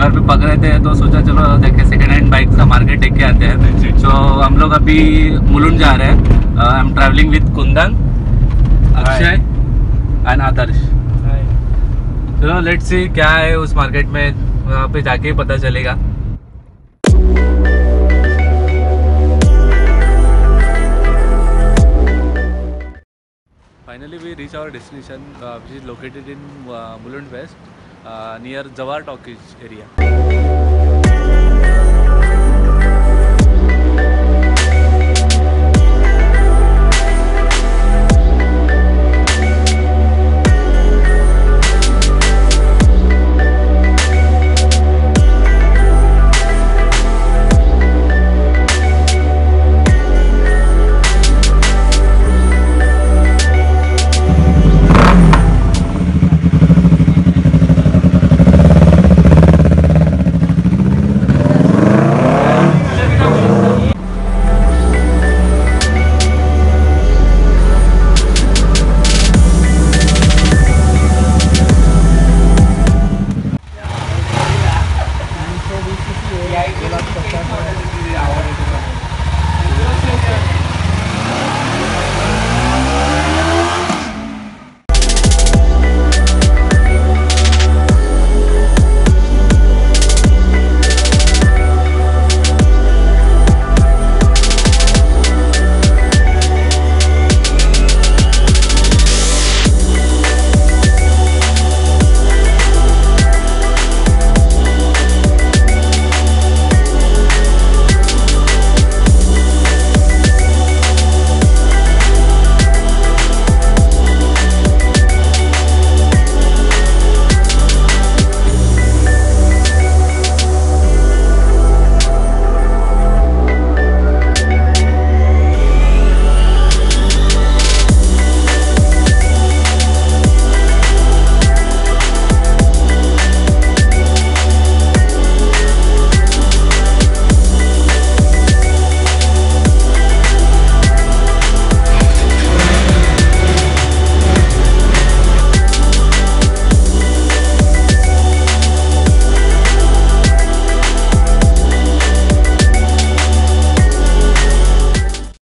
घर पे पक रहे थे तो सोचा चलो देखे सेकेंड हैंड बाइक का मार्केट देख के आते हैं। तो हम लोग अभी मुलुंड जा रहे हैं। I am travelling with Kundan Akshay and Adarsh. चलो लेट्स सी क्या है उस मार्केट में। वहाँ पे जाके ही पता चलेगा। Finally, we reach our destination, uh, which is located in uh, Mulund West, near Jawar talkies area